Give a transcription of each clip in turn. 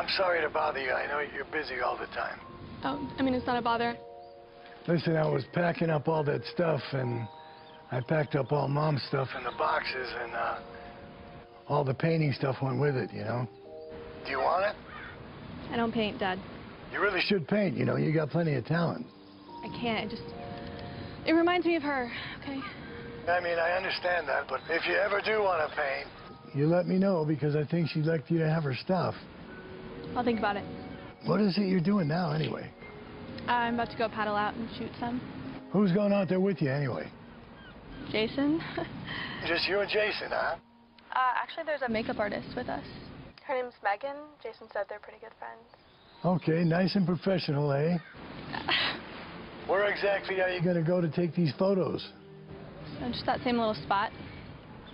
I'm sorry to bother you. I know you're busy all the time. Oh, I mean, it's not a bother. Listen, I was packing up all that stuff, and I packed up all Mom's stuff in the boxes, and uh, all the painting stuff went with it, you know? Do you want it? I don't paint, Dad. You really should paint, you know. You got plenty of talent. I can't. It just... It reminds me of her, okay? I mean, I understand that, but if you ever do want to paint, you let me know because I think she'd like you to have her stuff. I'll think about it. What is it you're doing now, anyway? I'm about to go paddle out and shoot some. Who's going out there with you, anyway? Jason? Just you and Jason, huh? Uh, actually, there's a makeup artist with us. Her name's Megan. Jason said they're pretty good friends. Okay, nice and professional, eh? Where exactly are you going to go to take these photos? So just that same little spot.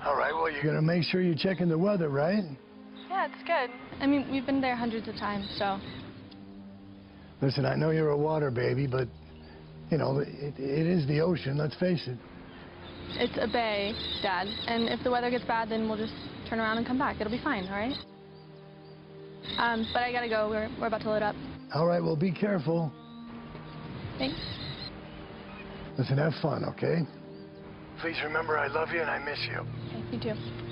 All right, well, you're going to make sure you're checking the weather, right? Yeah, it's good. I mean, we've been there hundreds of times, so... Listen, I know you're a water baby, but, you know, it, it is the ocean, let's face it. It's a bay, Dad. And if the weather gets bad, then we'll just turn around and come back. It'll be fine, all right? Um, but I gotta go. We're, we're about to load up. All right, well, be careful. Thanks. Listen, have fun, okay? Please remember I love you and I miss you. Okay, you too.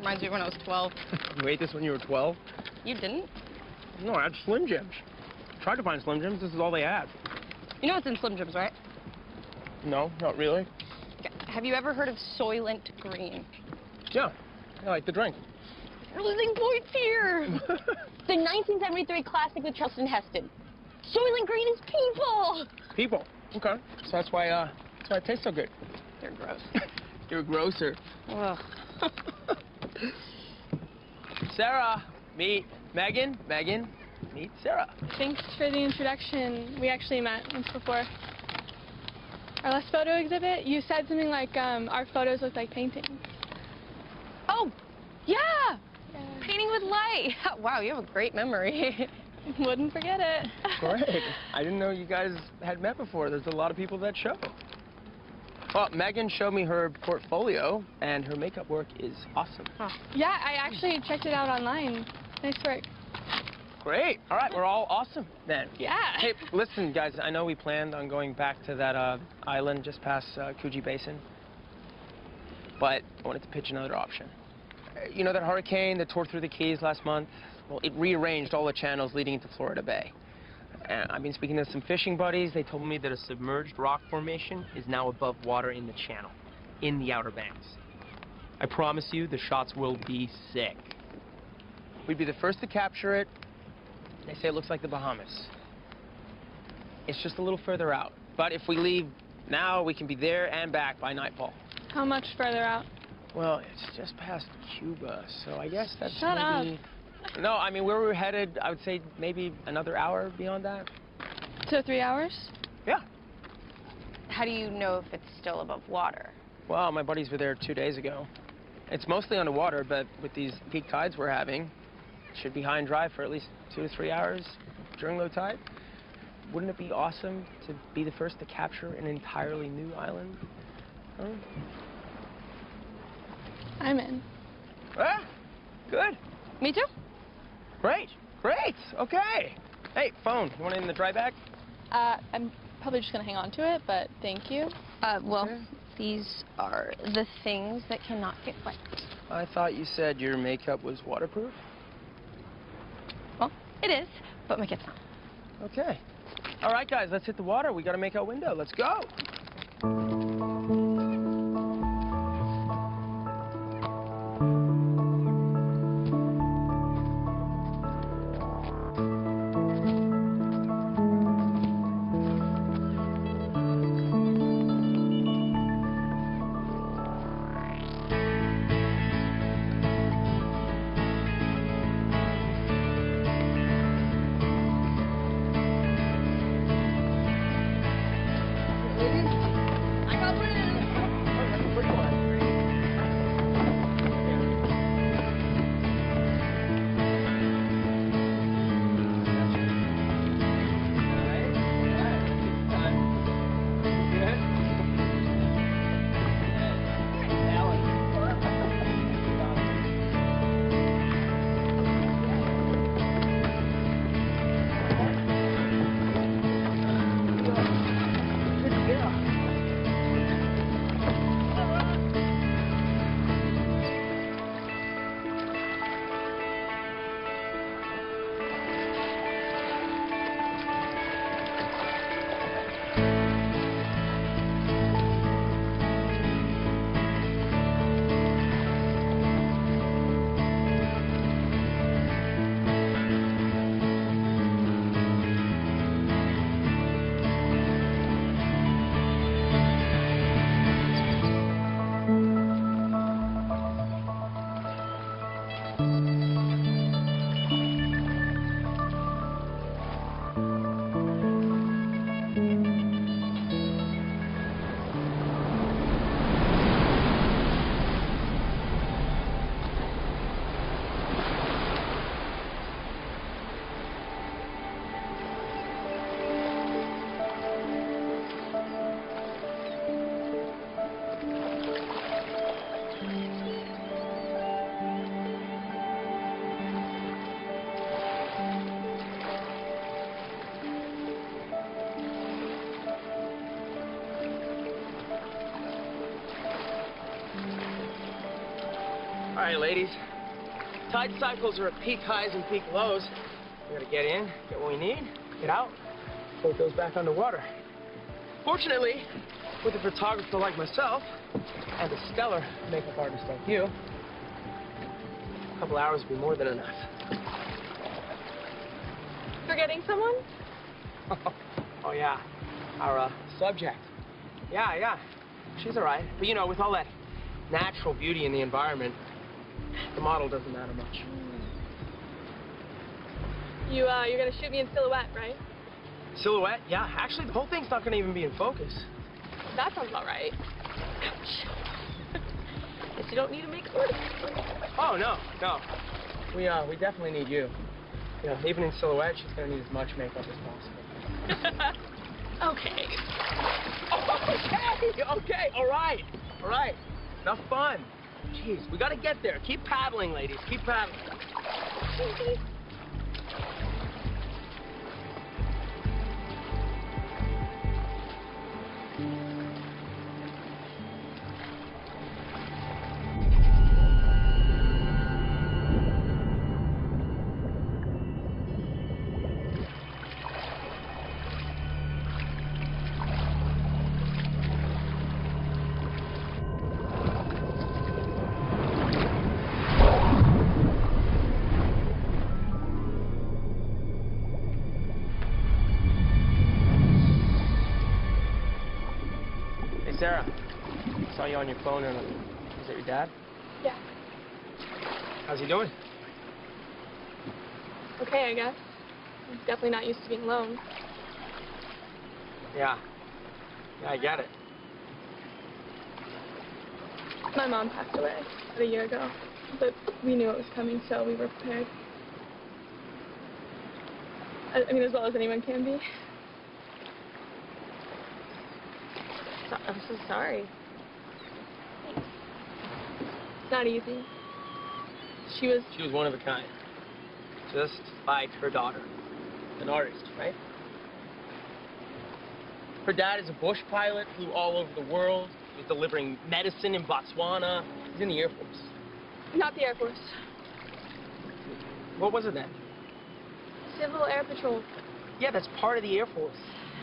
Reminds me of when I was 12. You ate this when you were 12? You didn't? No, I had Slim Jims. Tried to find Slim Jims. This is all they had. You know what's in Slim Jims, right? No, not really. Have you ever heard of Soylent Green? Yeah, I like the drink. You're losing points here. the 1973 classic with Charlton Heston. Soylent Green is people. People. Okay. So that's why, uh, that's why it tastes so good. You're gross. You're a grosser. Ugh. Sarah, meet Megan. Megan, meet Sarah. Thanks for the introduction. We actually met once before. Our last photo exhibit, you said something like, um, our photos look like paintings. Oh, yeah. Yeah. Painting with light. Wow, you have a great memory. Wouldn't forget it. Great. I didn't know you guys had met before. There's a lot of people that show. Well, Megan showed me her portfolio, and her makeup work is awesome. Yeah, I actually checked it out online. Nice work. Great. All right, we're all awesome then. Yeah. Hey, listen, guys, I know we planned on going back to that uh, island just past uh, Coogee Basin, but I wanted to pitch another option. Uh, You know that hurricane that tore through the Keys last month? Well, it rearranged all the channels leading into Florida Bay. And I've been speaking to some fishing buddies. They told me that a submerged rock formation is now above water in the channel, in the Outer Banks. I promise you, the shots will be sick. We'd be the first to capture it. They say it looks like the Bahamas. It's just a little further out. But if we leave now, we can be there and back by nightfall. How much further out? Well, it's just past Cuba, so I guess that's Shut up. Maybe... No, I mean, where we're headed, I would say maybe another hour beyond that. So three hours? Yeah. How do you know if it's still above water? Well, my buddies were there two days ago. It's mostly underwater, but with these peak tides we're having, it should be high and dry for at least two to three hours during low tide. Wouldn't it be awesome to be the first to capture an entirely new island? Huh? I'm in. Ah, good. Me too. Great. Great. Okay. Hey, phone. You want it in the dry bag? Uh, I'm probably just gonna hang on to it, but thank you. Uh, well, Okay. these are the things that cannot get wet. I thought you said your makeup was waterproof. Well, it is, but my kid's not. Okay. All right, guys, let's hit the water. We got to make our window. Let's go. Cycles are at peak highs and peak lows. We gotta get in, get what we need, get out, before it goes back underwater. Fortunately, with a photographer like myself and a stellar makeup artist like you, a couple hours would be more than enough. Forgetting someone? oh yeah, our uh, subject. Yeah, yeah, she's all right. But you know, with all that natural beauty in the environment, the model doesn't matter much. You, uh, you're gonna shoot me in silhouette, right? Silhouette? Yeah, actually, the whole thing's not gonna even be in focus. That sounds about right. Ouch. Guess you don't need a makeup artist. Oh no, no. We uh, we definitely need you. You know, even in silhouette, she's gonna need as much makeup as possible. okay. Okay, okay, all right, all right. Enough fun. Jeez, we gotta get there. Keep paddling, ladies. Keep paddling. You on your phone. And is that your dad? Yeah. How's he doing? Okay, I guess. I'm definitely not used to being alone. Yeah. Yeah, I get it. My mom passed away about a year ago, but we knew it was coming, so we were prepared. I, I mean, as well as anyone can be. So, I'm so sorry. It's not easy. She was She was one of a kind. Just like her daughter. An artist, right? Her dad is a bush pilot, flew all over the world. He was delivering medicine in Botswana. He's in the Air Force. not the Air Force. What was it then? Civil Air Patrol. Yeah, that's part of the Air Force.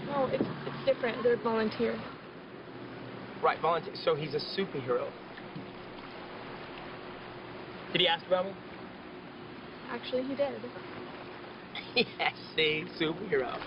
No, it's it's different. They're volunteer. Right, volunteer. So he's a superhero. Did he ask about me? Actually, he did. yes, see, superhero.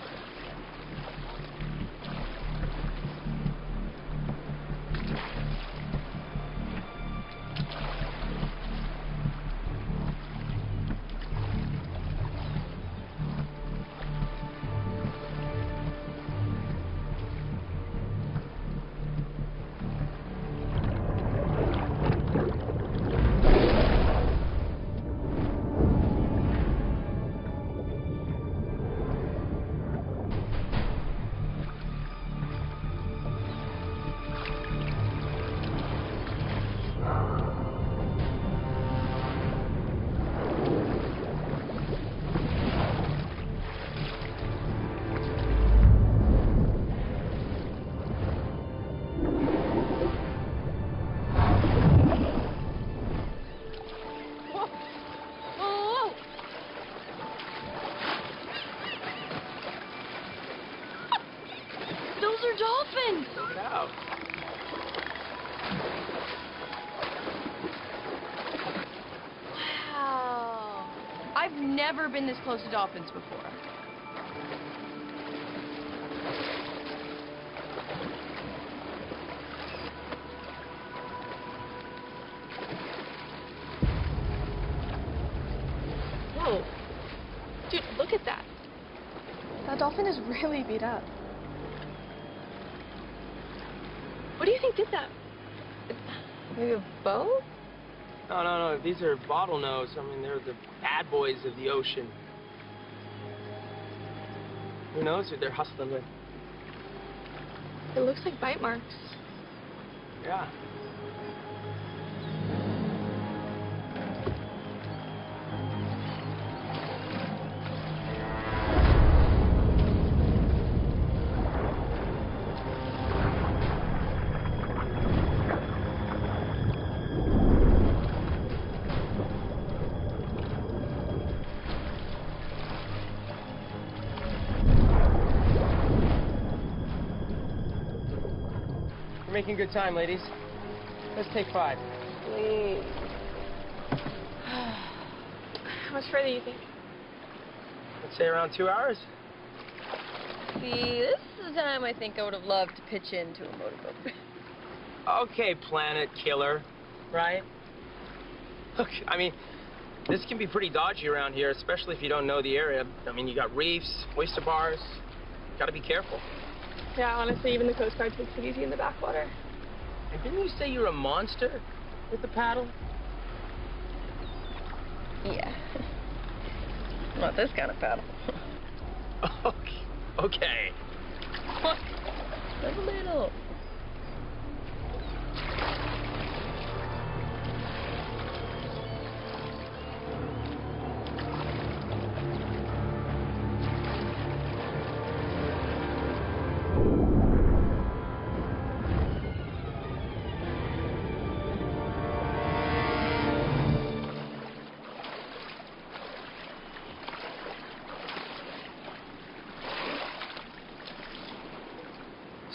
Been this close to dolphins before. Whoa. Dude, look at that. That dolphin is really beat up. What do you think did that? Maybe a boat? No, no, no. These are bottlenose. I mean, they're the bad boys of the ocean. Who knows who they're hustling with? It looks like bite marks. Yeah. Making good time, ladies. Let's take five. Please. How much further do you think? Let's say around two hours. See, this is the time I think I would have loved to pitch into a motorboat. Okay, planet killer, right? Look, I mean, this can be pretty dodgy around here, especially if you don't know the area. I mean, you got reefs, oyster bars. Gotta be careful. Yeah, honestly, even the Coast Guard takes it easy in the backwater. And didn't you say you're a monster with the paddle? yeah. Not this kind of paddle. Okay. Okay. Look, a little.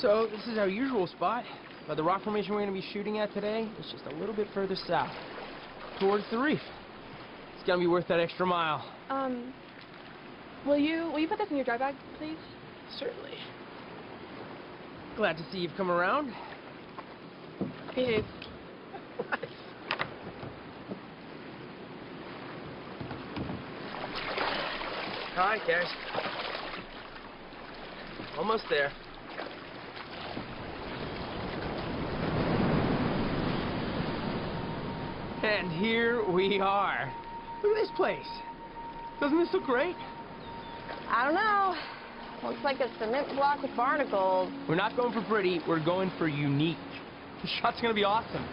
So this is our usual spot, but the rock formation we're going to be shooting at today is just a little bit further south, towards the reef. It's going to be worth that extra mile. Um, will you will you put this in your dry bag, please? Certainly. Glad to see you've come around. Behave. All right, guys. Almost there. And here we are. Look at this place. Doesn't this look great? I don't know. Looks like a cement block with barnacles. We're not going for pretty, we're going for unique. The shot's gonna be awesome.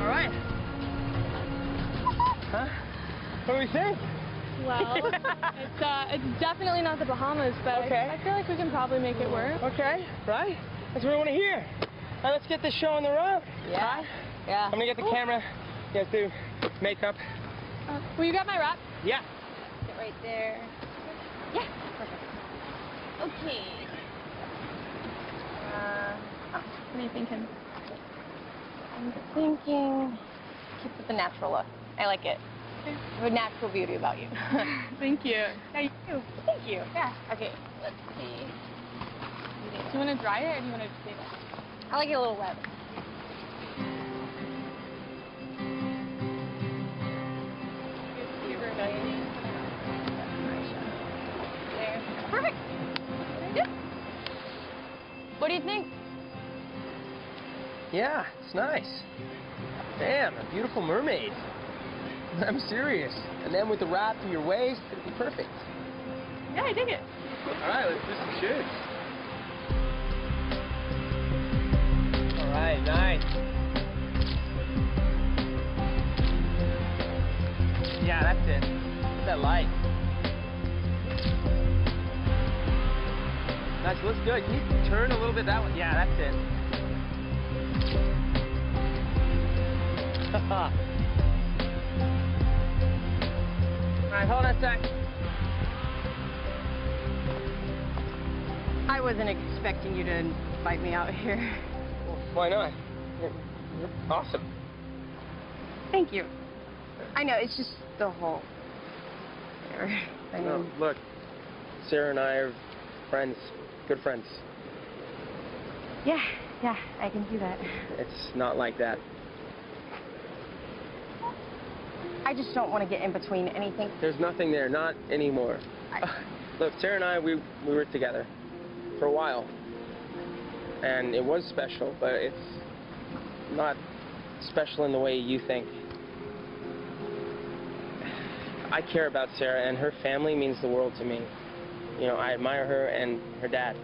All right. Huh? What do we think? Well, it's uh, it's definitely not the Bahamas, but Okay. I, I feel like we can probably make it work. Okay, right? That's what we want to hear. Now let's get this show on the road. Yeah. Yeah. I'm gonna get the camera. You guys do makeup. Uh, will you grab my wrap? Yeah. Sit right there. Yeah. Perfect. Okay. Uh, What are you thinking? I'm thinking keep it the natural look. I like it. You have a natural beauty about you. Thank you. Yeah, you do. Thank you. Yeah. Okay. Let's see. Do you want to dry it or do you want to just leave it? I like it a little wet. Perfect. Yep. What do you think? Yeah, it's nice. Damn, a beautiful mermaid. I'm serious. And then with the wrap to your waist, it'd be perfect. Yeah, I dig it. All right, let's do some shoots. All right, nice. Yeah, that's it. That light. Nice, looks good. Can you turn a little bit that way? Yeah, that's it. All right, hold on a sec. I wasn't expecting you to invite me out here. Why not? You're, you're awesome. Thank you. I know, it's just the whole. I No, mean, look, Sarah and I are friends, good friends. yeah, yeah, I can see that. It's not like that. I just don't want to get in between anything. There's nothing there, not anymore. I- Look, Sarah and I, we we were together for a while, and it was special, but it's not special in the way you think. I care about Sarah, and her family means the world to me. You know, I admire her and her dad.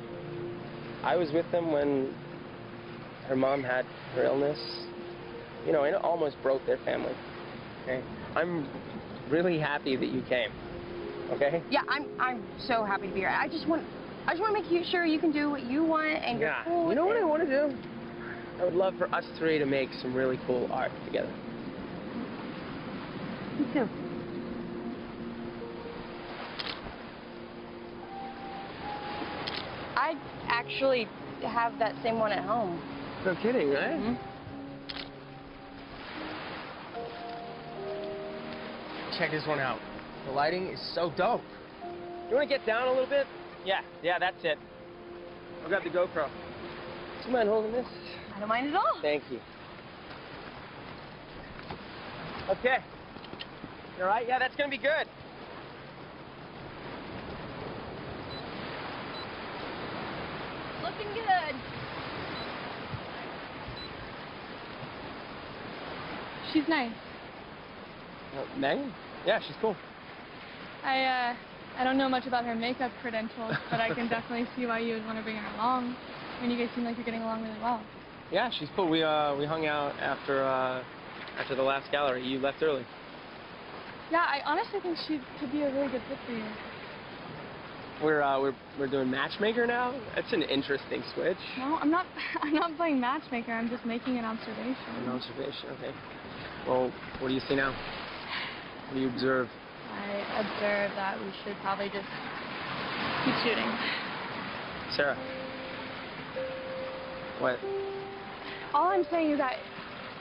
I was with them when her mom had her illness. You know, and it almost broke their family. Okay, I'm really happy that you came. Okay. Yeah, I'm I'm so happy to be here. I just want I just want to make you sure you can do what you want and you're Yeah. cool. You know what I want to do? I would love for us three to make some really cool art together. Me too. I actually have that same one at home. No kidding, right? Mhm. Check this one out. The lighting is so dope. You want to get down a little bit? Yeah, yeah, that's it. I'll grab the GoPro. Do you mind holding this? I don't mind at all. Thank you. Okay. You all right? Yeah, that's going to be good. Looking good. She's nice. Uh, Megan? Yeah, she's cool. I uh, I don't know much about her makeup credentials, but I can definitely see why you would want to bring her along. I mean, you guys seem like you're getting along really well. Yeah, she's cool. We uh we hung out after uh after the last gallery. You left early. Yeah, I honestly think she could be a really good fit for you. We're uh we're we're doing matchmaker now. That's an interesting switch. No, I'm not. I'm not playing matchmaker. I'm just making an observation. An observation. Okay. Well, what do you see now? What do you observe? I observe that we should probably just keep shooting. Sarah. What? All I'm saying is that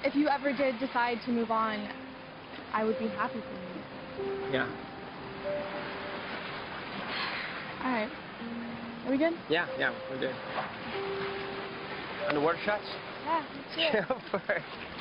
if you ever did decide to move on, I would be happy for you. Yeah. All right. Are we good? Yeah, yeah, we're good. Underwater shots? Yeah. Let's do it.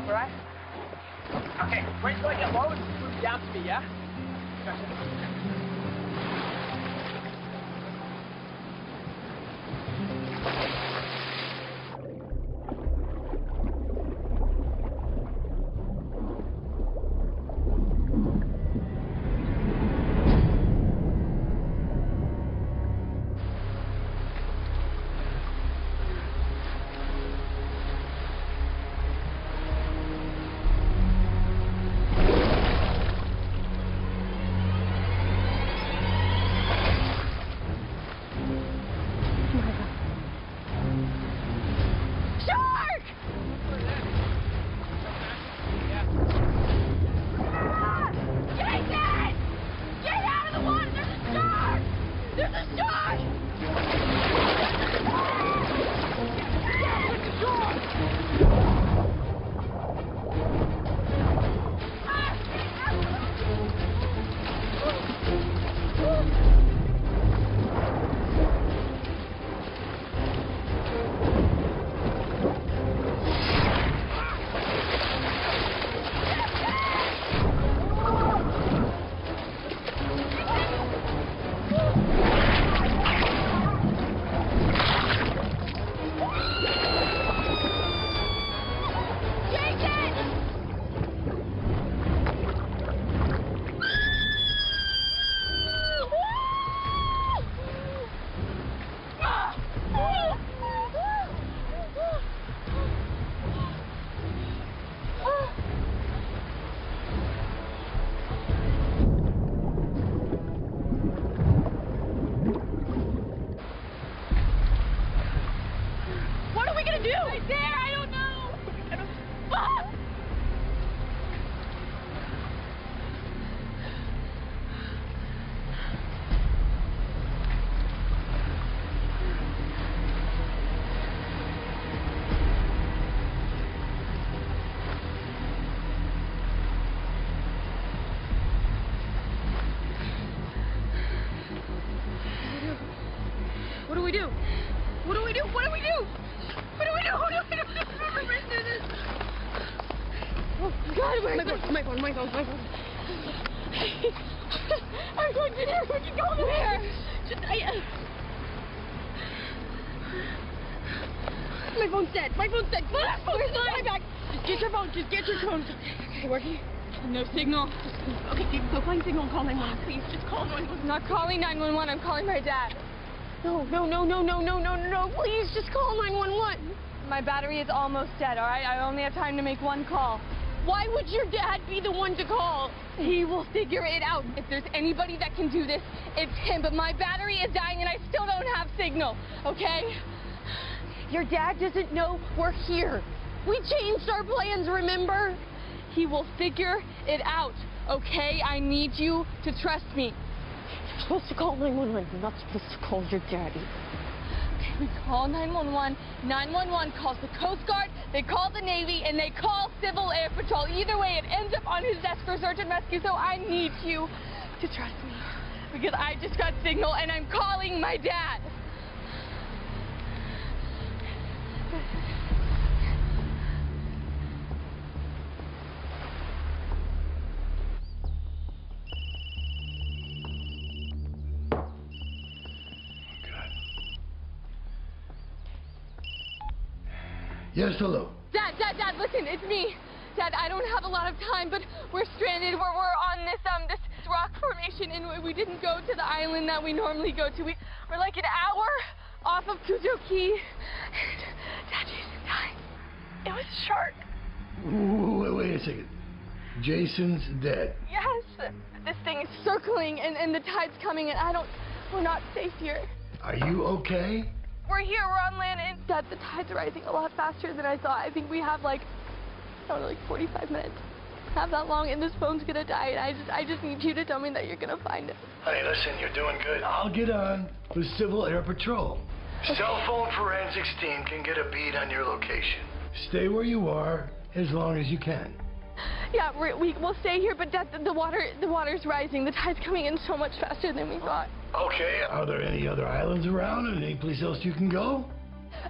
up, right? My Michael, My Michael. I'm going to there. Where? you go there? Just, I, uh... My phone's dead. My phone's dead. My phone's dead. My back. Just get your phone. Just get your phone. Okay, working. No signal. Okay, dude, go find signal and call 911, please. Just call 911. I'm not calling 911. I'm calling my dad. No, no, no, no, no, no, no, no. Please, just call 911. My battery is almost dead, all right? I only have time to make one call. Why would your dad be the one to call? He will figure it out. If there's anybody that can do this, it's him. But my battery is dying and I still don't have signal, okay? Your dad doesn't know we're here. We changed our plans, remember? He will figure it out, okay? I need you to trust me. You're supposed to call 911. You're not supposed to call your daddy. We call 911. 911 calls the Coast Guard, they call the Navy, and they call Civil Air Patrol. Either way, it ends up on his desk for search and rescue, so I need you to trust me. Because I just got signal and I'm calling my dad. Yes, hello. Dad, Dad, Dad, listen, it's me. Dad, I don't have a lot of time, but we're stranded. We're, we're on this um this rock formation, and we, didn't go to the island that we normally go to. We, we're like an hour off of Cudjoe Key. Dad, Jason died. It was a shark. Wait, wait a second. Jason's dead. Yes. This thing is circling, and, and the tide's coming, and I don't... We're not safe here. Are you okay? We're here, we're on land, and Dad, the tide's rising a lot faster than I thought. I think we have, like, I don't know, like 45 minutes. Have that long, and this phone's gonna die, and I just, I just need you to tell me that you're gonna find it. Honey, listen, you're doing good. I'll get on with Civil Air Patrol. Cell phone forensics team can get a bead on your location. Stay where you are as long as you can. Yeah, we're, we, we'll stay here, but Dad, the, the water, the water's rising. The tide's coming in so much faster than we thought. Okay, are there any other islands around and any place else you can go?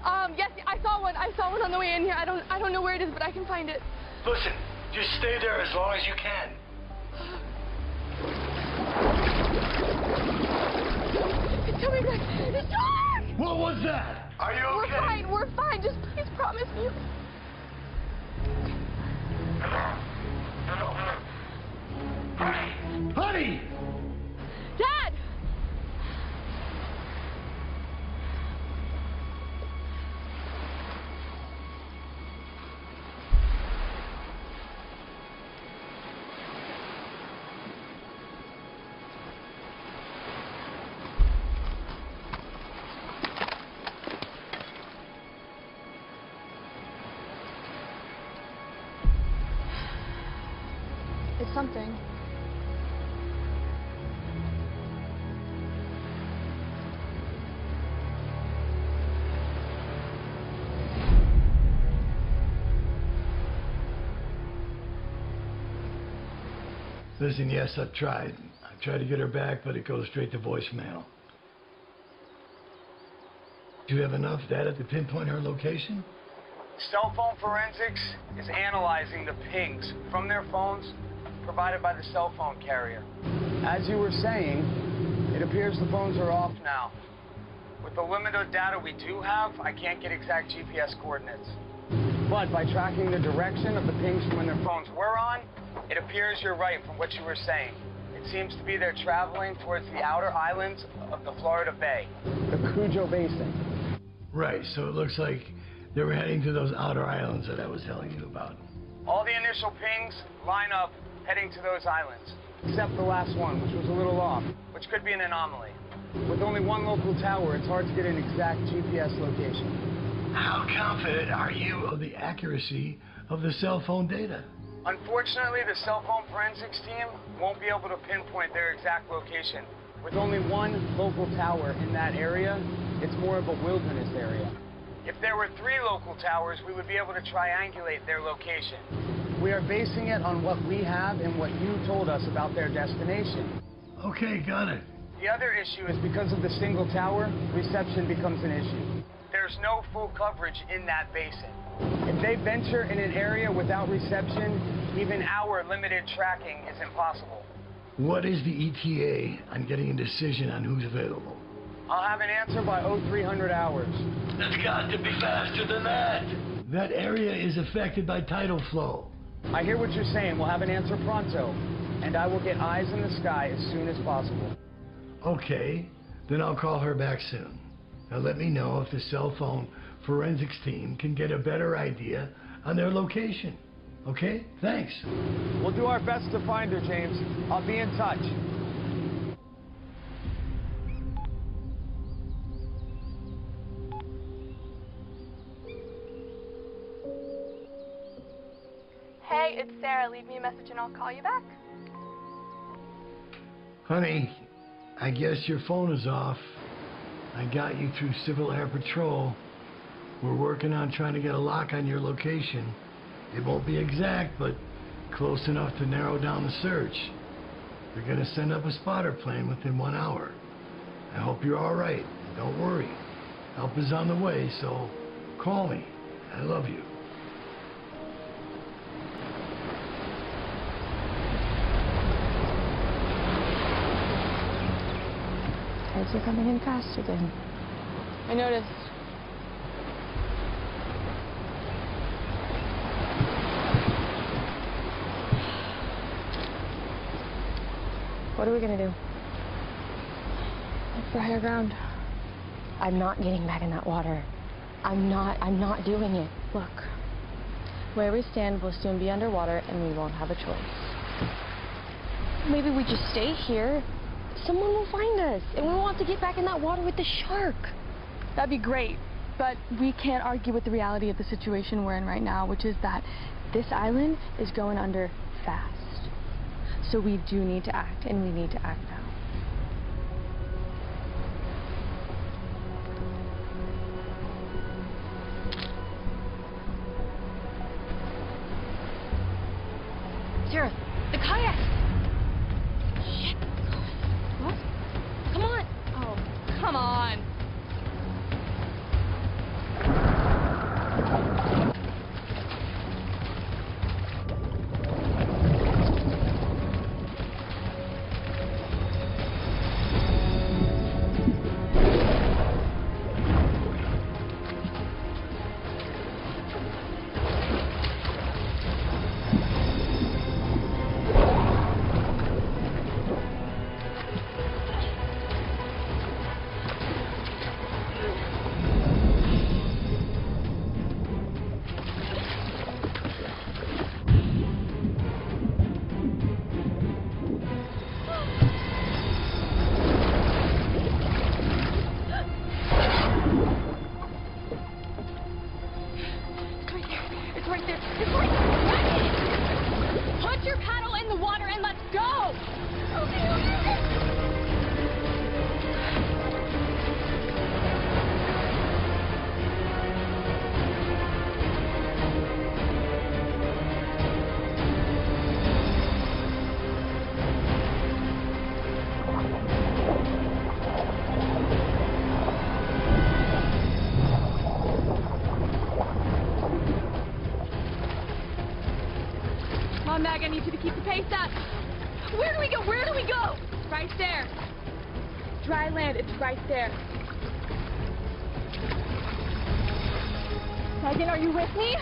Um, yes, I saw one. I saw one on the way in here. I don't, I don't know where it is, but I can find it. Listen, just stay there as long as you can. It's coming back. It's dark! What was that? Are you okay? We're fine. We're fine. Just please promise me. Honey! Honey! Listen, yes, I've tried. I tried to get her back, but it goes straight to voicemail. Do you have enough data to pinpoint her location? Cell phone forensics is analyzing the pings from their phones provided by the cell phone carrier. As you were saying, it appears the phones are off now. With the limited data we do have, I can't get exact GPS coordinates. But by tracking the direction of the pings from when their phones were on, it appears you're right from what you were saying. It seems to be they're traveling towards the outer islands of the Florida Bay, the Cudjoe Basin. Right, so it looks like they were heading to those outer islands that I was telling you about. All the initial pings line up heading to those islands, except the last one, which was a little off, which could be an anomaly. With only one local tower, it's hard to get an exact GPS location. How confident are you of the accuracy of the cell phone data? Unfortunately, the cell phone forensics team won't be able to pinpoint their exact location. With only one local tower in that area, it's more of a wilderness area. If there were three local towers, we would be able to triangulate their location. We are basing it on what we have and what you told us about their destination. Okay, got it. The other issue is because of the single tower, reception becomes an issue. There's no full coverage in that basin. If they venture in an area without reception, even our limited tracking is impossible. What is the ETA on getting a decision on who's available? I'll have an answer by 0300 hours. That's got to be faster than that. That area is affected by tidal flow. I hear what you're saying. We'll have an answer pronto. And I will get eyes in the sky as soon as possible. Okay, then I'll call her back soon. Now let me know if the cell phone forensics team can get a better idea on their location. Okay? Thanks. We'll do our best to find her, James. I'll be in touch. Hey, it's Sarah. Leave me a message and I'll call you back. Honey, I guess your phone is off. I got you through Civil Air Patrol. We're working on trying to get a lock on your location. It won't be exact, but close enough to narrow down the search. They're gonna send up a spotter plane within one hour. I hope you're all right. Don't worry. Help is on the way, so call me. I love you. Are coming in fast again. I noticed. What are we gonna do? Look for higher ground. I'm not getting back in that water. I'm not, I'm not doing it. Look, where we stand will soon be underwater and we won't have a choice. Maybe we just stay here. Someone will find us and we won't have to get back in that water with the shark. That'd be great, but we can't argue with the reality of the situation we're in right now, which is that this island is going under fast. So we do need to act, and we need to act now. Dry land, it's right there. Megan, are you with me?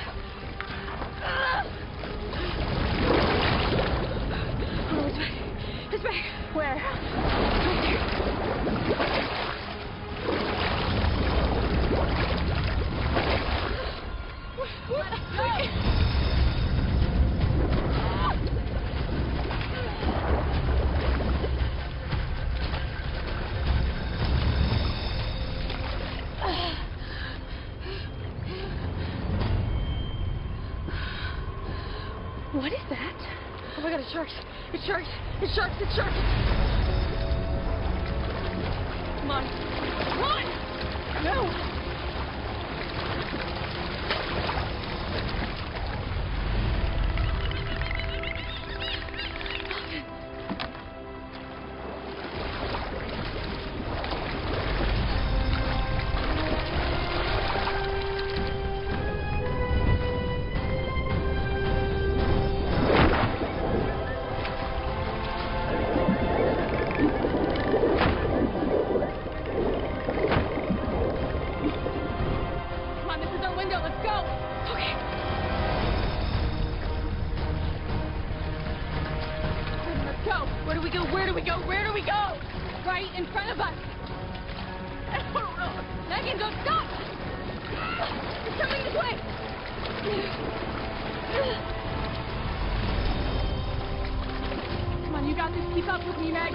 Come on, you got this. Keep up with me, Meg.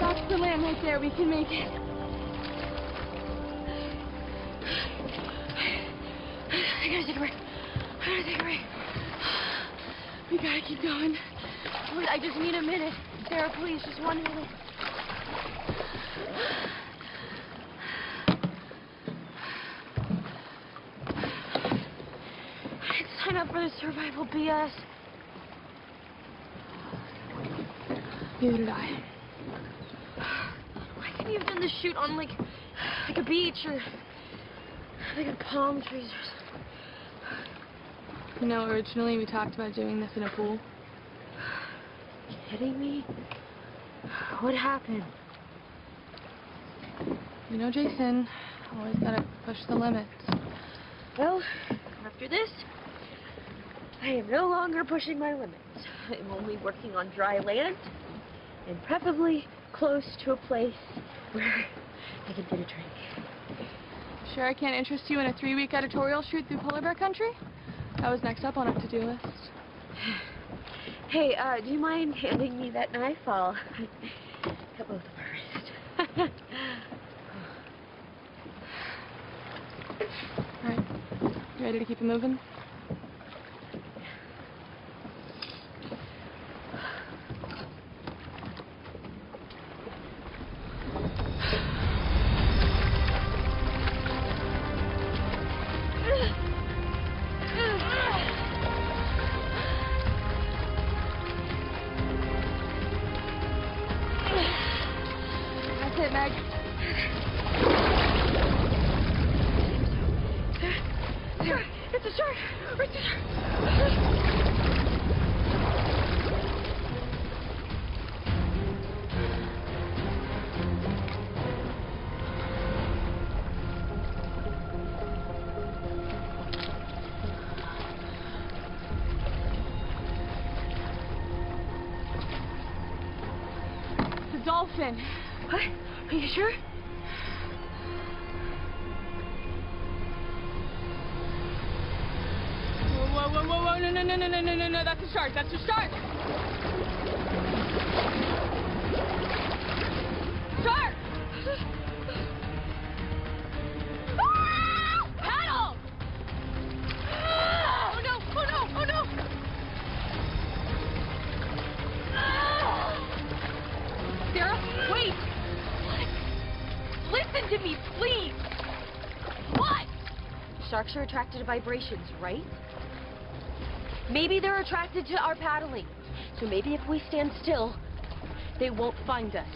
That's the land right there. We can make it. I gotta take a break. I gotta take a break. We gotta keep going. Wait, I just need a minute. Sarah, please, just one minute. I'd sign up for the survival BS. Neither did I. Why couldn't you have done the shoot on like, like a beach or like a palm trees or something? You know, originally we talked about doing this in a pool. Kidding me? What happened? You know, Jason, always gotta push the limits. Well, after this, I am no longer pushing my limits. I'm only working on dry land and preferably close to a place where I can get a drink. Sure I can't interest you in a three-week editorial shoot through polar bear country? That was next up on our to-do list. Hey, uh, do you mind handing me that knife? I'll cut both of our wrists. All right, you ready to keep it moving? Sharks are attracted to vibrations, right? Maybe they're attracted to our paddling. So maybe if we stand still, they won't find us.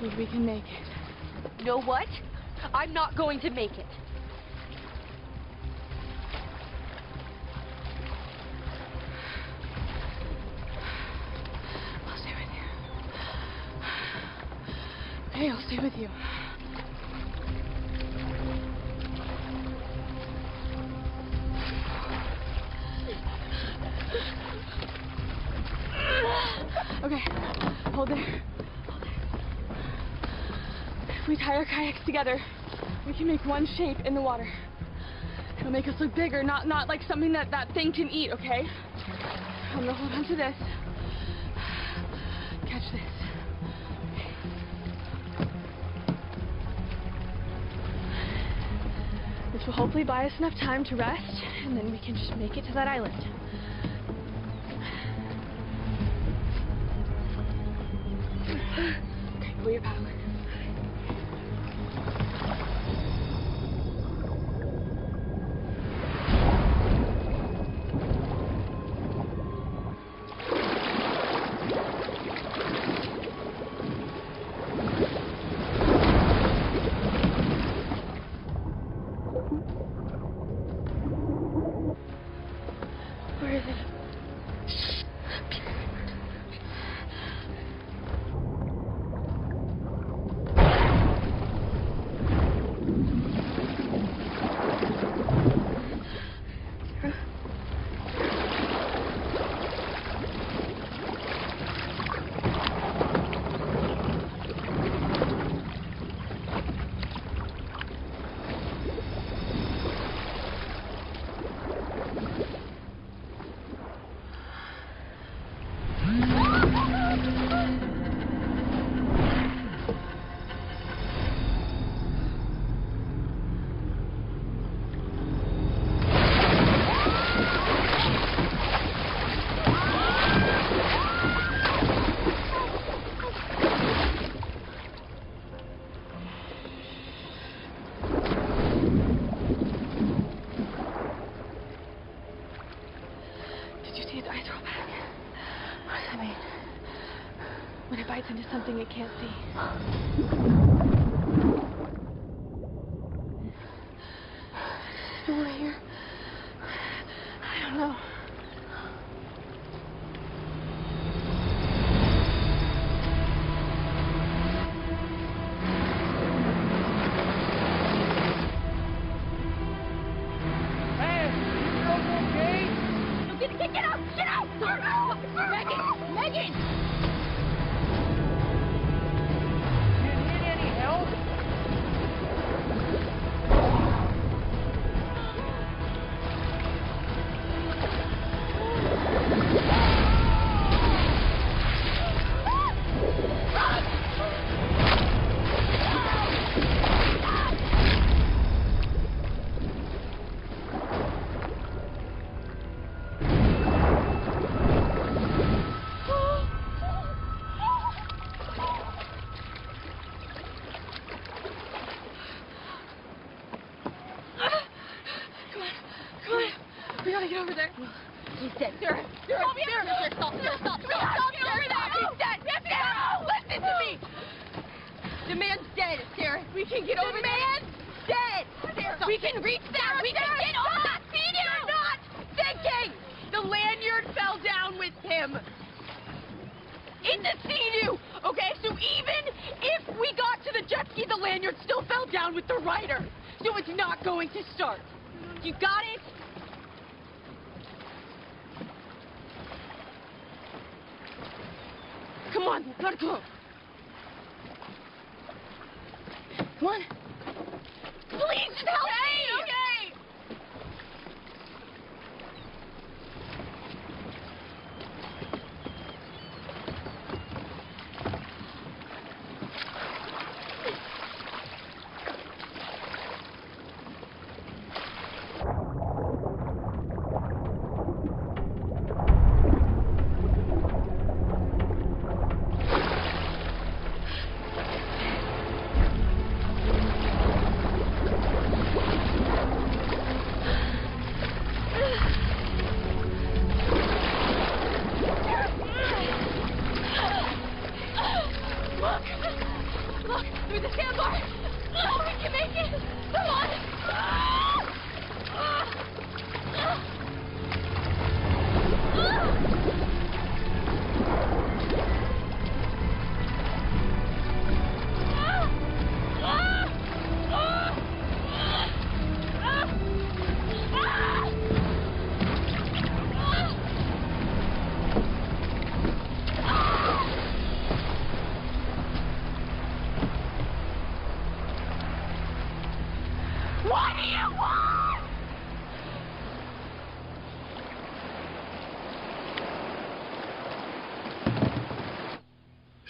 See if we can make it. You know what? I'm not going to make it. together, we can make one shape in the water. It'll make us look bigger, not, not like something that that thing can eat, okay? I'm gonna hold on to this. Catch this. This will hopefully buy us enough time to rest, and then we can just make it to that island.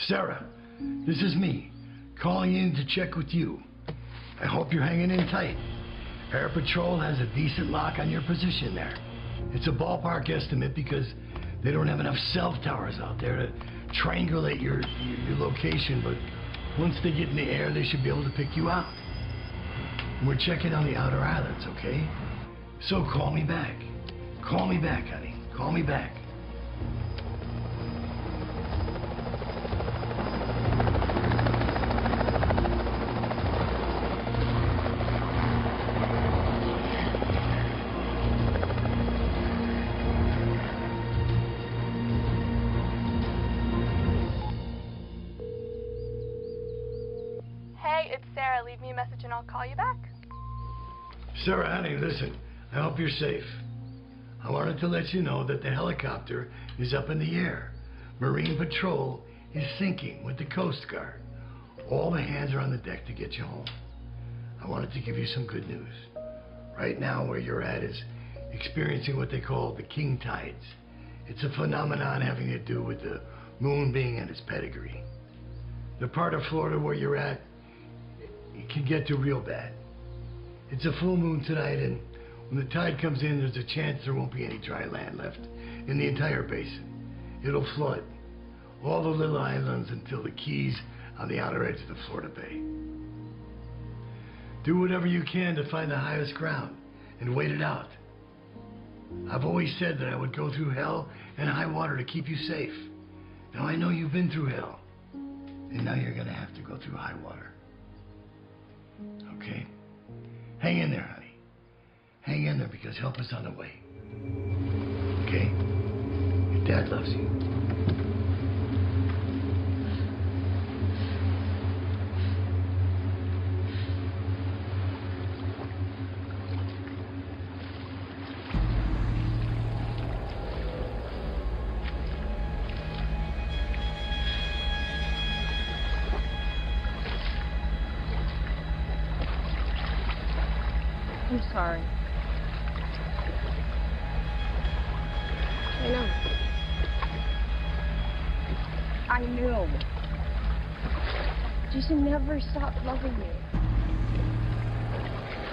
Sarah, this is me, calling in to check with you. I hope you're hanging in tight. Air Patrol has a decent lock on your position there. It's a ballpark estimate because they don't have enough cell towers out there to triangulate your, your, location, but once they get in the air, they should be able to pick you out. We're checking on the outer islands, okay? So call me back. Call me back, honey. Call me back. You're safe. I wanted to let you know that the helicopter is up in the air. Marine Patrol is sinking with the Coast Guard. All the hands are on the deck to get you home. I wanted to give you some good news. Right now, where you're at is experiencing what they call the king tides. It's a phenomenon having to do with the moon being in its perigee. The part of Florida where you're at, it can get to real bad. It's a full moon tonight, and when the tide comes in, there's a chance there won't be any dry land left in the entire basin. It'll flood all the little islands until the Keys on the outer edge of the Florida Bay. Do whatever you can to find the highest ground and wait it out. I've always said that I would go through hell and high water to keep you safe. Now I know you've been through hell, and now you're gonna have to go through high water. Okay? Hang in there, honey. Hang in there because help is on the way. Okay? Your dad loves you. Jason never stopped loving you.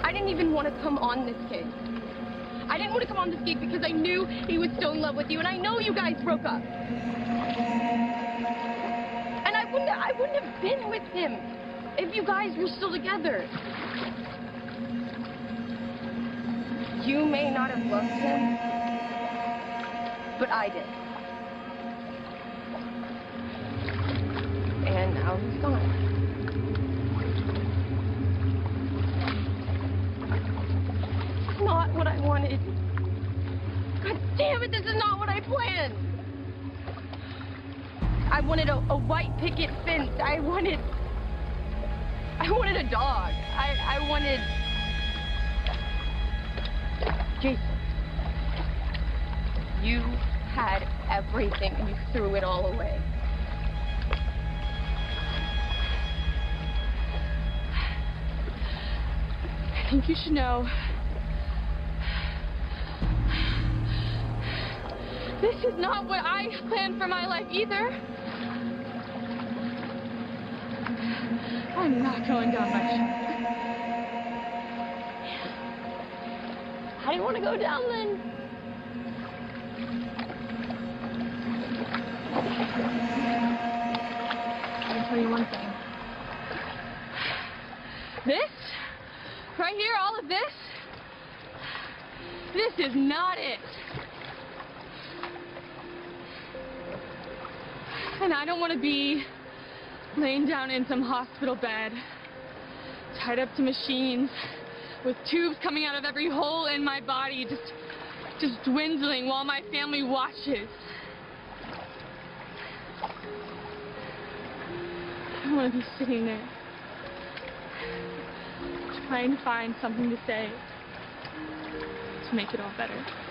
I didn't even want to come on this case. I didn't want to come on this case because I knew he was still in love with you, and I know you guys broke up. And I wouldn't, I wouldn't have been with him if you guys were still together. You may not have loved him, but I did. And now he's gone. Damn it, this is not what I planned. I wanted a, a white picket fence. I wanted. I wanted a dog. I, I wanted. Jason, you had everything and you threw it all away. I think you should know. This is not what I planned for my life either. I'm not going down chute. I didn't want to go down then. Me tell you one thing. This, right here, all of this, this is not it. And I don't want to be laying down in some hospital bed, tied up to machines, with tubes coming out of every hole in my body, just, just dwindling while my family watches. I don't want to be sitting there, trying to find something to say to make it all better.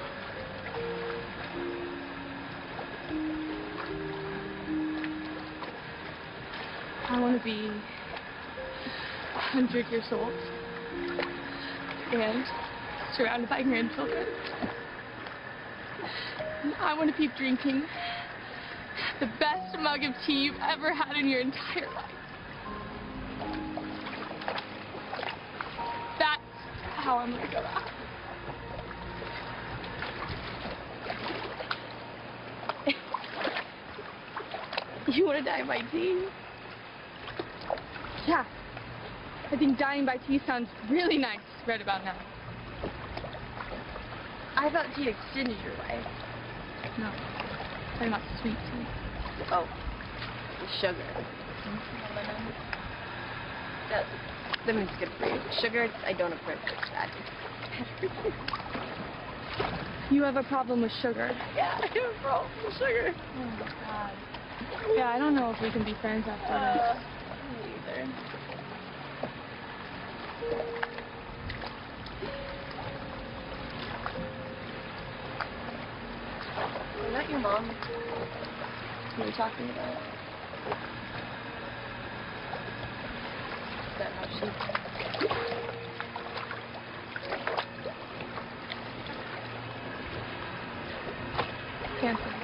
I want to be 100 years old and surrounded by grandchildren. I want to be drinking the best mug of tea you've ever had in your entire life. That's how I'm gonna go out. You want to die by tea? Yeah. I think dying by tea sounds really nice right about now. I thought tea extended your life. No. Talking about sweet tea. Oh, the sugar. That, that means good for you. Sugar, I don't approve. It's that. You have a problem with sugar. Yeah, I have a problem with sugar. Oh my god. Yeah, I don't know if we can be friends after Uh, this. Either. Was that your mom? You were talking about? Is that how she? Cancer.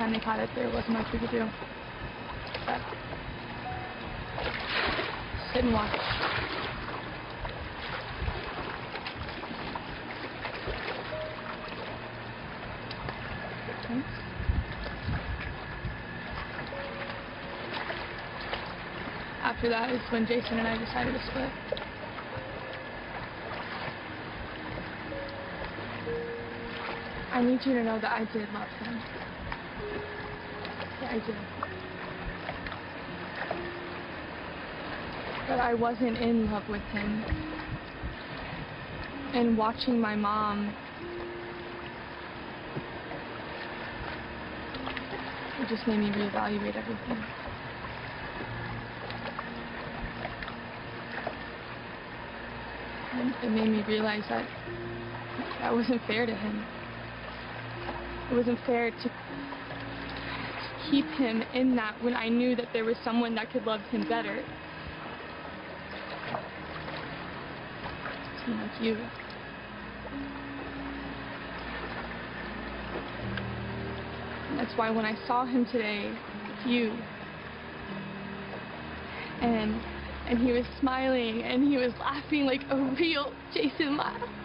Time they caught it, there wasn't much we could do. But sit and watch. After that is when Jason and I decided to split. I need you to know that I did love him. I did. But I wasn't in love with him. And watching my mom, it just made me reevaluate everything. And it made me realize that that wasn't fair to him. It wasn't fair to keep him in that when I knew that there was someone that could love him better. Someone like you. And that's why when I saw him today with you, and and he was smiling and he was laughing like a real Jason laugh.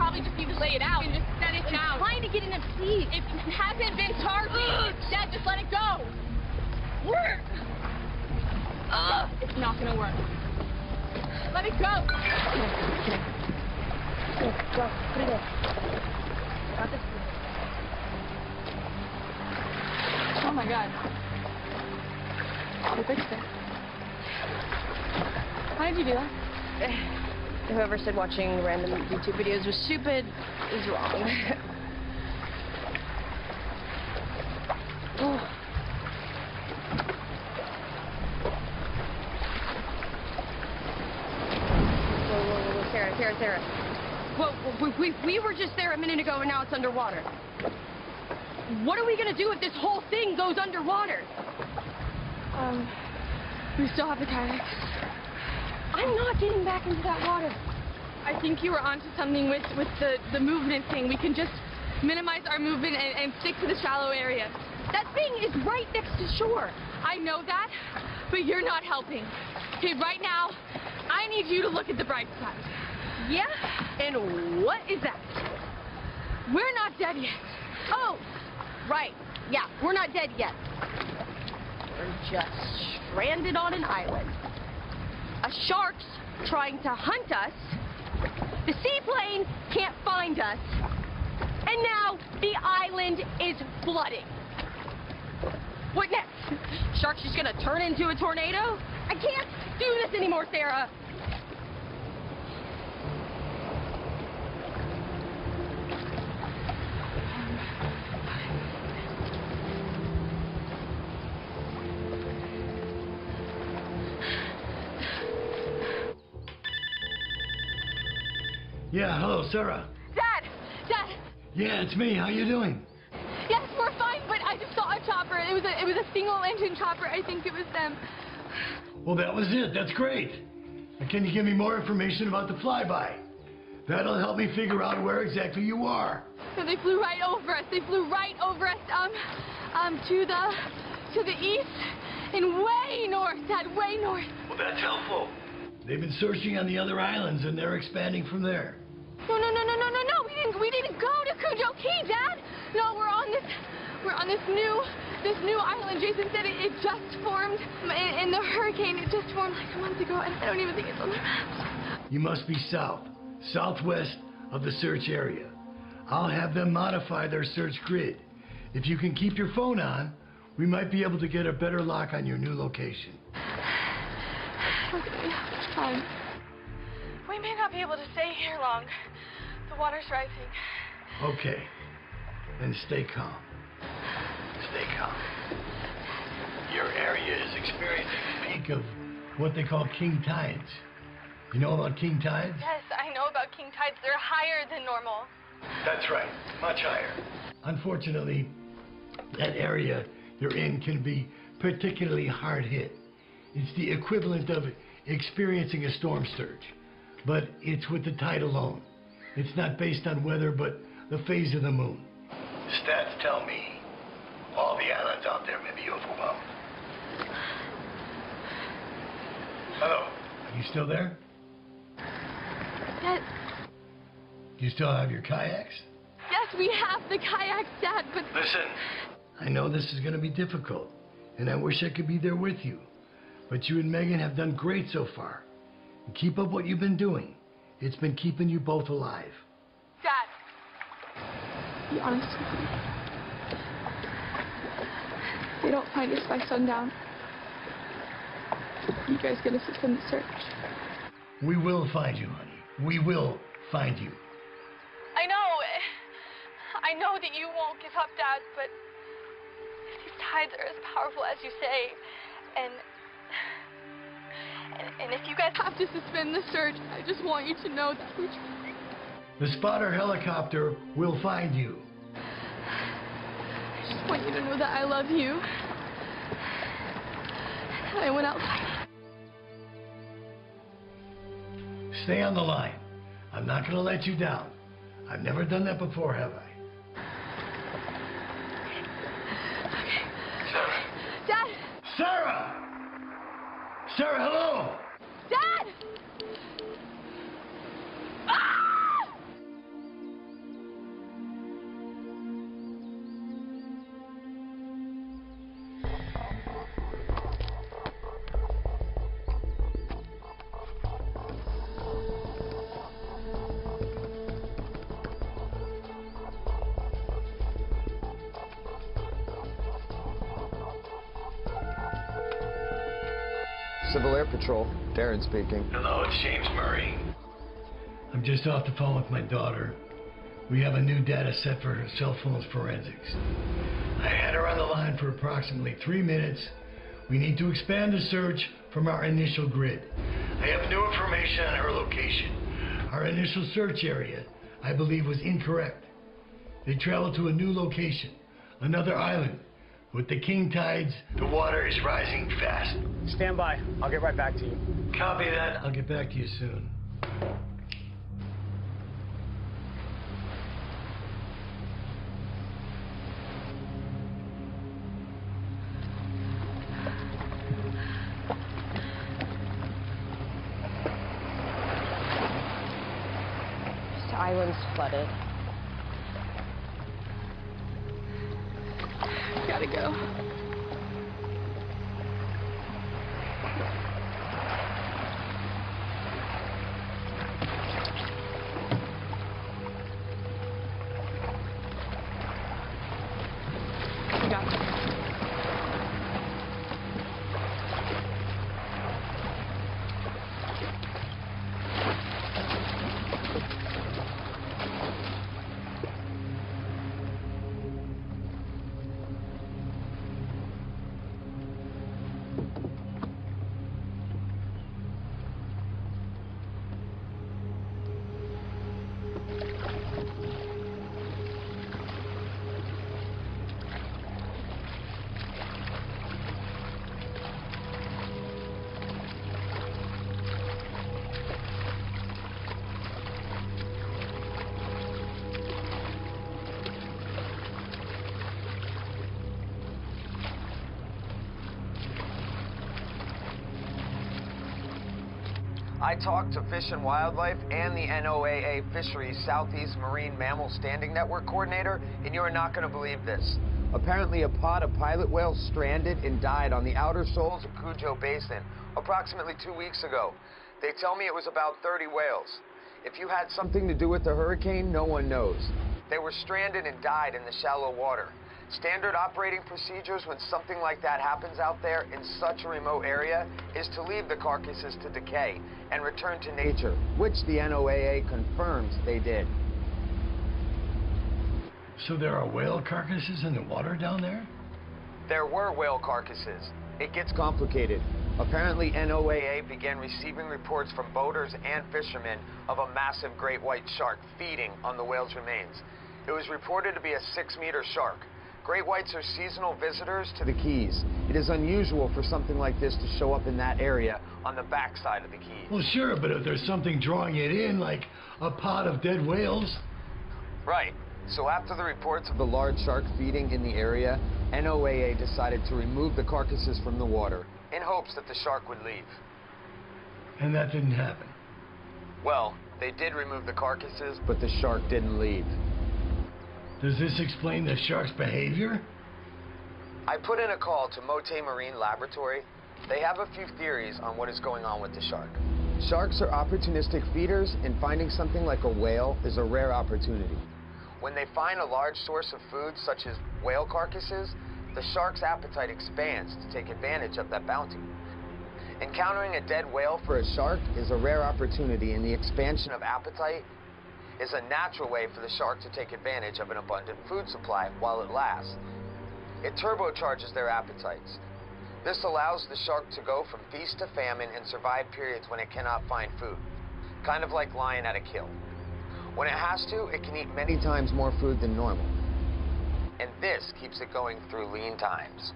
Probably just need to lay it out and just set it down. Trying to get in a seat. It hasn't been charging. Dad, just let it go. Work. Uh, it's not gonna work. Let it go. Go, go, put it in. Got this. Oh my god. You fixed it. How did you do that? Whoever said watching random YouTube videos was stupid is wrong. Whoa, whoa, whoa, whoa, Sarah, Sarah, Sarah. Well, we, we, we were just there a minute ago and now it's underwater. What are we gonna do if this whole thing goes underwater? Um, we still have the kayaks. I'm not getting back into that water. I think you were onto something with, with the, the movement thing. We can just minimize our movement and, and stick to the shallow area. That thing is right next to shore. I know that, but you're not helping. Okay, right now, I need you to look at the bright side. Yeah? And what is that? We're not dead yet. Oh, right. Yeah, we're not dead yet. We're just stranded on an island. A shark's trying to hunt us. The seaplane can't find us. And now the island is flooding. What next? Shark's just gonna turn into a tornado? I can't do this anymore, Sarah. Yeah, hello, Sarah. Dad! Dad! Yeah, it's me. How are you doing? Yes, we're fine, but I just saw a chopper. It was a, it was a single engine chopper. I think it was them. Well, that was it. That's great. Can you give me more information about the flyby? That'll help me figure out where exactly you are. So they flew right over us. They flew right over us, um, um, to the, to the east and way north, Dad, way north. Well, that's helpful. They've been searching on the other islands, and they're expanding from there. No, no, no, no, no, no, no. We didn't, we didn't go to Cudjoe Key, Dad. No, we're on this, we're on this new, this new island. Jason said it, it just formed in, in the hurricane. It just formed like a month ago, and I don't even think it's on the maps. You must be south, southwest of the search area. I'll have them modify their search grid. If you can keep your phone on, we might be able to get a better lock on your new location. Okay, fine. We may not be able to stay here long. The water's rising. Okay. Then stay calm. Stay calm. Your area is experiencing a peak of what they call king tides. You know about king tides? Yes, I know about king tides. They're higher than normal. That's right, much higher. Unfortunately, that area you're in can be particularly hard hit. It's the equivalent of experiencing a storm surge, but it's with the tide alone. It's not based on weather, but the phase of the moon. Stats tell me all the islands out there may be overwhelmed. Hello, are you still there? Yes, You still have your kayaks? yes, we have the kayaks, Dad, but Listen, I know this is going to be difficult, and I wish I could be there with you. But you and Megan have done great so far. Keep up what you've been doing. It's been keeping you both alive. Dad, be honest with me. If they don't find us by sundown, you guys gonna suspend the search? We will find you, honey. We will find you. I know. I know that you won't give up, Dad, but if these tides are as powerful as you say, and, and and if you guys have to suspend the search, I just want you to know that we're trying. The spotter helicopter will find you. I just want you to know that I love you. And I went outside. Stay on the line. I'm not going to let you down. I've never done that before, have I? Sarah. Dad! Sarah! Sarah, hello! Dad! Ah! Civil Air Patrol, Darren speaking. Hello, it's James Murray. I'm just off the phone with my daughter. We have a new data set for her cell phone forensics. I had her on the line for approximately three minutes. We need to expand the search from our initial grid. I have new information on her location. Our initial search area, I believe, was incorrect. They traveled to a new location, another island. With the king tides, the water is rising fast. Stand by. I'll get right back to you. Copy that. I'll get back to you soon. Talked to Fish and Wildlife and the NOAA Fisheries Southeast Marine Mammal Stranding Network coordinator, and you are not going to believe this. Apparently, a pod of pilot whales stranded and died on the outer shoals of Cudjoe Basin approximately two weeks ago. They tell me it was about 30 whales. If you had something to do with the hurricane, no one knows. They were stranded and died in the shallow water. Standard operating procedures when something like that happens out there in such a remote area is to leave the carcasses to decay and return to nature, which the NOAA confirms they did. So there are whale carcasses in the water down there? There were whale carcasses. It gets complicated. Apparently, NOAA began receiving reports from boaters and fishermen of a massive great white shark feeding on the whale's remains. It was reported to be a six meter shark. Great whites are seasonal visitors to the Keys. It is unusual for something like this to show up in that area on the backside of the Keys. Well, sure, but if there's something drawing it in, like a pod of dead whales, Right. So after the reports of the large shark feeding in the area, NOAA decided to remove the carcasses from the water in hopes that the shark would leave. and that didn't happen. Well, they did remove the carcasses, but the shark didn't leave. Does this explain the shark's behavior? I put in a call to Mote Marine Laboratory. They have a few theories on what is going on with the shark. Sharks are opportunistic feeders, and finding something like a whale is a rare opportunity. When they find a large source of food, such as whale carcasses, the shark's appetite expands to take advantage of that bounty. Encountering a dead whale for a shark is a rare opportunity, and the expansion of appetite is a natural way for the shark to take advantage of an abundant food supply while it lasts. It turbocharges their appetites. This allows the shark to go from feast to famine and survive periods when it cannot find food, kind of like lion at a kill. When it has to, it can eat many times more food than normal. And this keeps it going through lean times.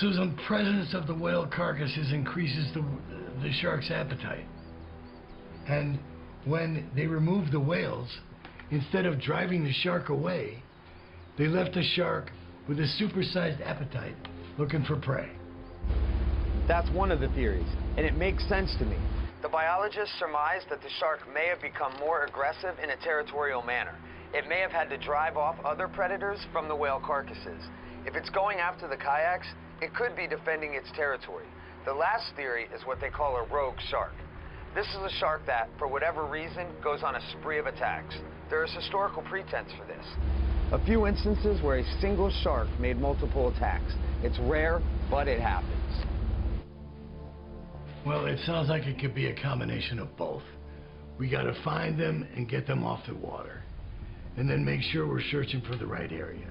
So the presence of the whale carcasses increases the, the shark's appetite. And when they removed the whales, instead of driving the shark away, they left the shark with a supersized appetite looking for prey. That's one of the theories, and it makes sense to me. The biologists surmise that the shark may have become more aggressive in a territorial manner. It may have had to drive off other predators from the whale carcasses. If it's going after the kayaks, it could be defending its territory. The last theory is what they call a rogue shark. This is a shark that, for whatever reason, goes on a spree of attacks. There is historical pretense for this. A few instances where a single shark made multiple attacks. It's rare, but it happens. Well, it sounds like it could be a combination of both. We gotta find them and get them off the water. And then make sure we're searching for the right area.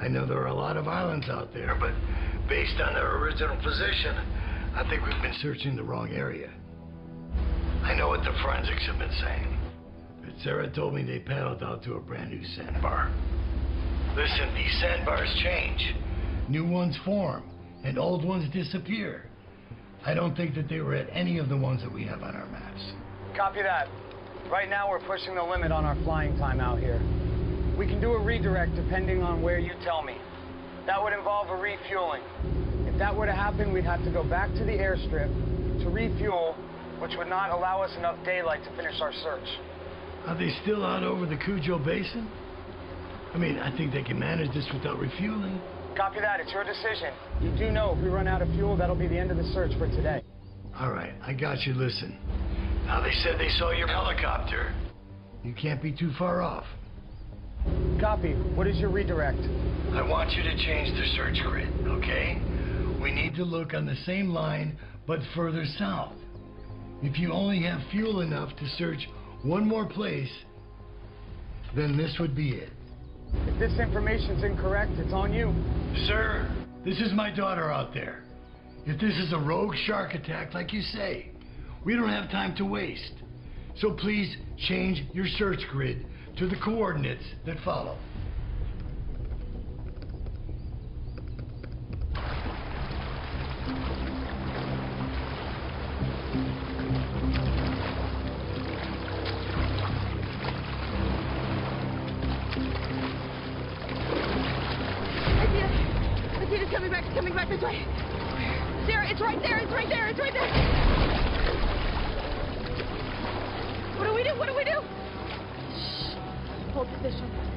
I know there are a lot of islands out there, but based on their original position, I think we've been searching the wrong area. I know what the forensics have been saying. But Sarah told me they paddled out to a brand new sandbar. Listen, these sandbars change. New ones form, and old ones disappear. I don't think that they were at any of the ones that we have on our maps. Copy that. Right now, we're pushing the limit on our flying time out here. We can do a redirect depending on where you tell me. That would involve a refueling. If that were to happen, we'd have to go back to the airstrip to refuel, which would not allow us enough daylight to finish our search. Are they still out over the Cudjoe Basin? I mean, I think they can manage this without refueling. Copy that. It's your decision. You do know if we run out of fuel, that'll be the end of the search for today. All right, I got you. Listen. Now, they said they saw your helicopter. You can't be too far off. Copy. What is your redirect? I want you to change the search grid, okay? We need to look on the same line, but further south. If you only have fuel enough to search one more place, then this would be it. If this information's incorrect, it's on you. Sir, this is my daughter out there. If this is a rogue shark attack, like you say, we don't have time to waste. So please change your search grid to the coordinates that follow. Right there. It's right there. It's right there. What do we do? What do we do? Shh. Hold position.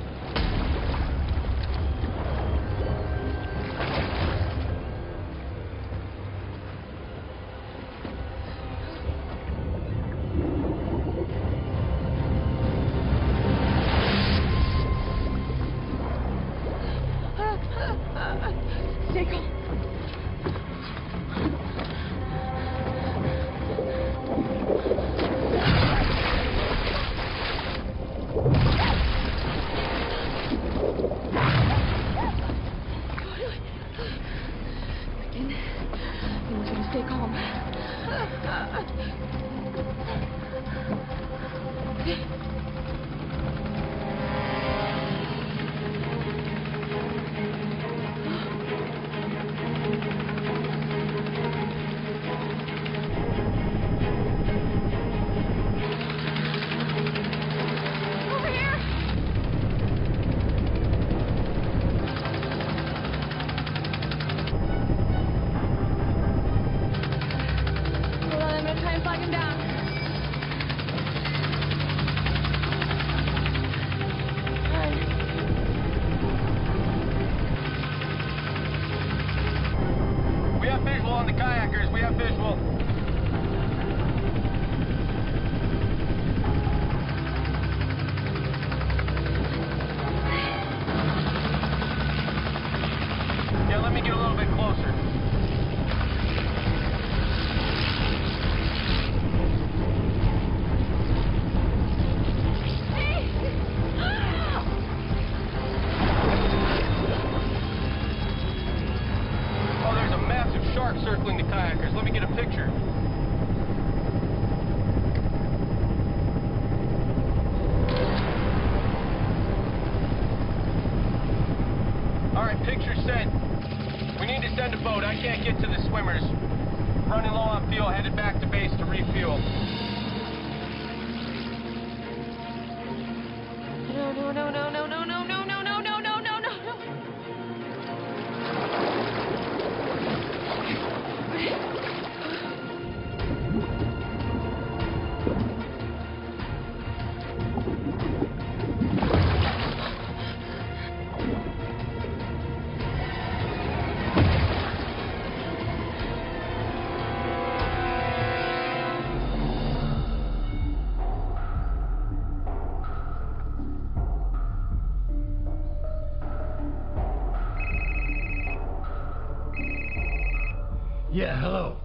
Yeah, hello.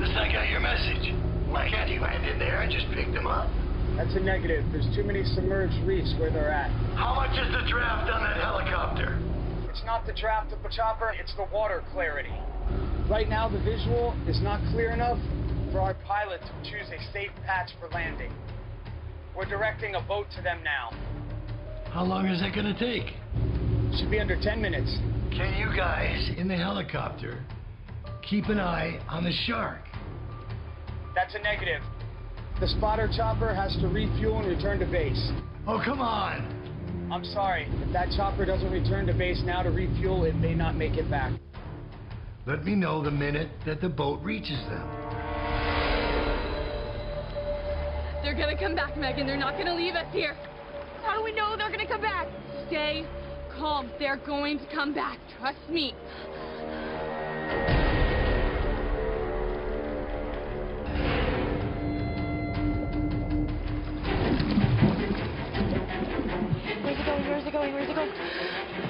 Listen, I got your message. Why can't you land in there and just pick them up? That's a negative. There's too many submerged reefs where they're at. How much is the draft on that helicopter? It's not the draft of the chopper, it's the water clarity. Right now, the visual is not clear enough for our pilot to choose a safe patch for landing. We're directing a boat to them now. How long is that gonna take? Should be under 10 minutes. Can you guys in the helicopter keep an eye on the shark? That's a negative. The spotter chopper has to refuel and return to base. Oh, come on. I'm sorry, if that chopper doesn't return to base now to refuel, it may not make it back. Let me know the minute that the boat reaches them. They're gonna come back, Megan. They're not gonna leave us here. How do we know they're gonna come back? Stay calm. They're going to come back. Trust me. Going? Where's it going?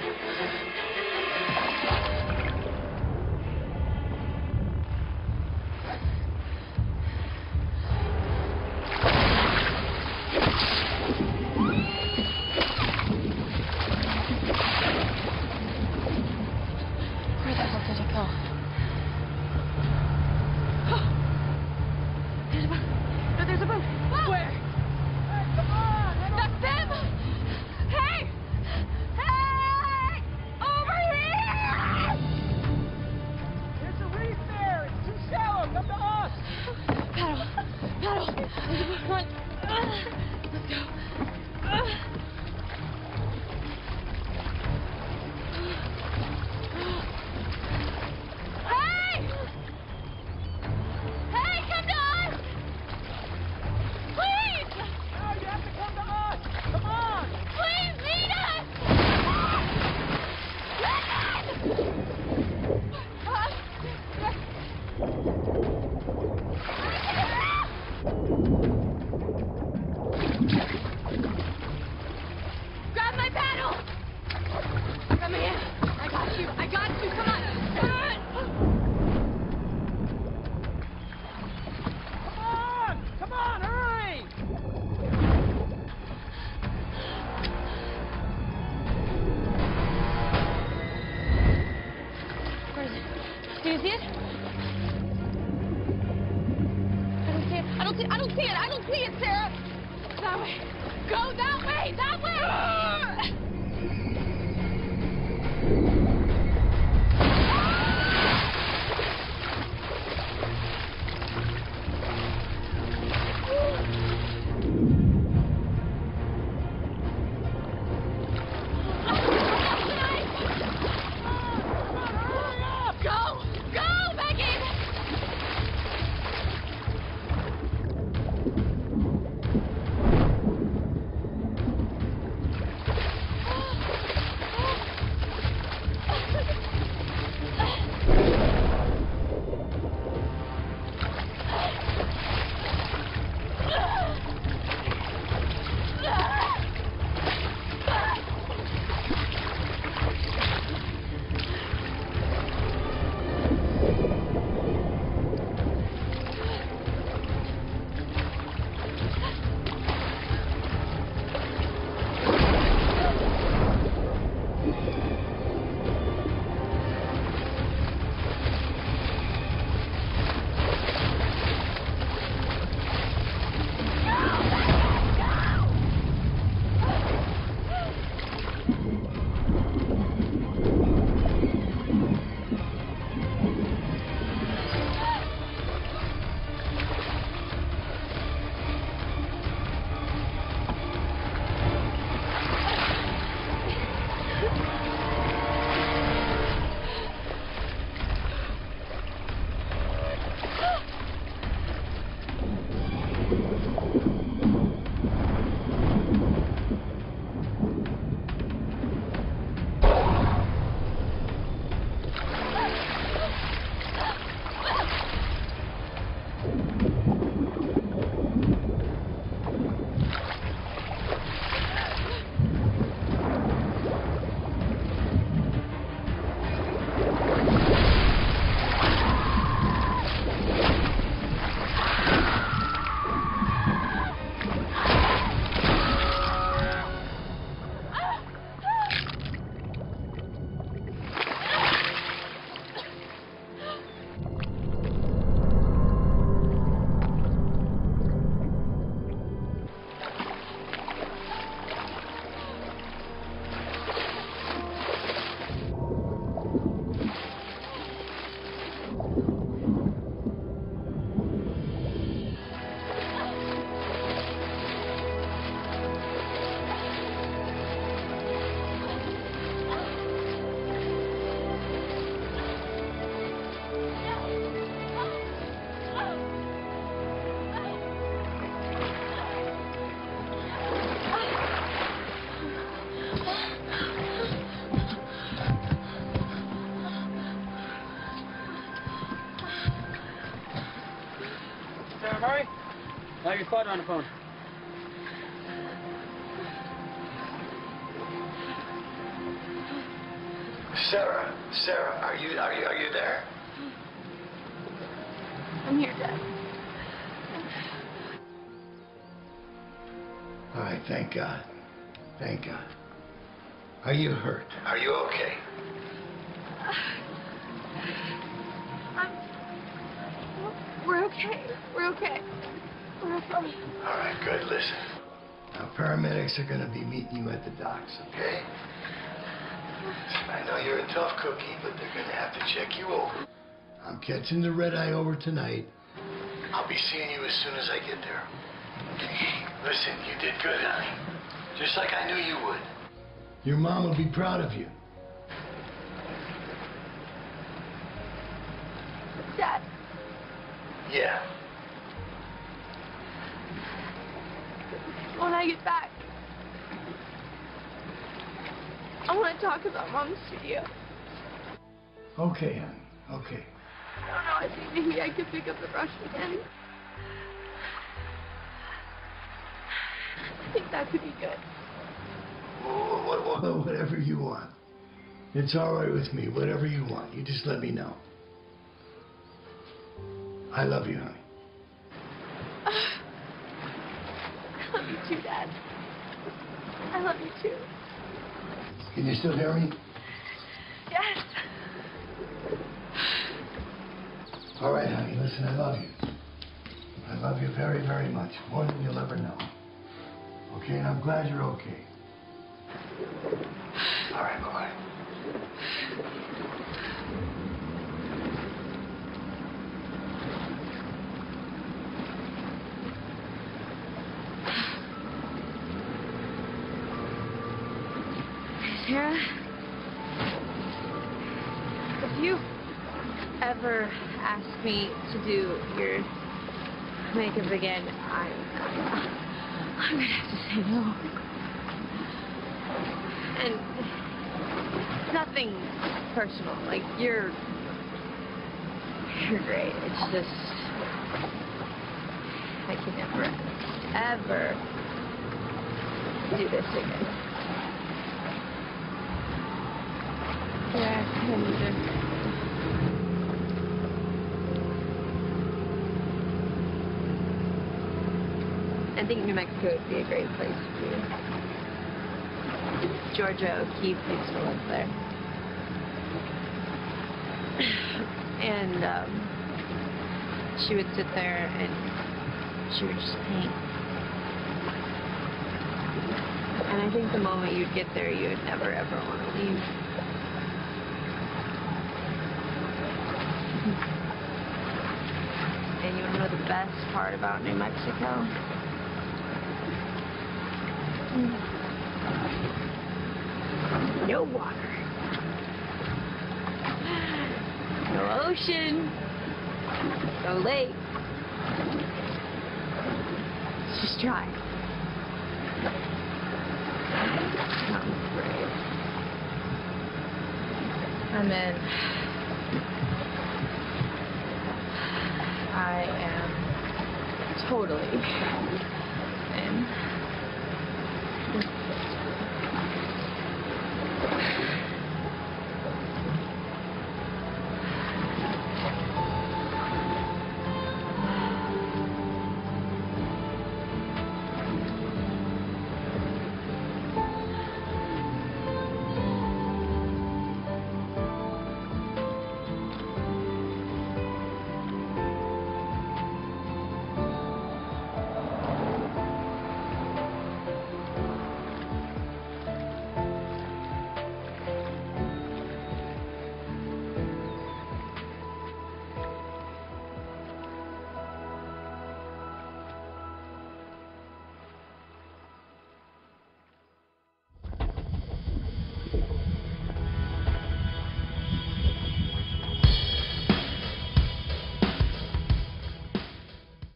On the phone. At the docks, okay? I know you're a tough cookie, but they're going to have to check you over. I'm catching the red eye over tonight. I'll be seeing you as soon as I get there. Listen, you did good, honey. Just like I knew you would. Your mom will be proud of you. Dad, Yeah. when I get back, I want to talk about Mom's studio. Okay, honey. Okay. I don't know. I think maybe I could pick up the brush again. I think that could be good. Wh- wh- wh- Whatever you want. It's all right with me. Whatever you want. You just let me know. I love you, honey. I love you too, Dad. I love you too. Can you still hear me? Yes. All right, honey. Listen, I love you. I love you very, very much. More than you'll ever know. Okay, and I'm glad you're okay. All right, bye-bye. Sarah, if you ever ask me to do your makeup again, I, I'm gonna have to say no. And nothing personal. Like you're, you're great. It's just I can never, ever do this again. I think New Mexico would be a great place for you. Georgia O'Keeffe used to live there. And um, she would sit there and she would just paint. And I think the moment you'd get there, you would never ever want to leave. And you want to know the best part about New Mexico? No water. No ocean. No lake. It's just dry. And then I am totally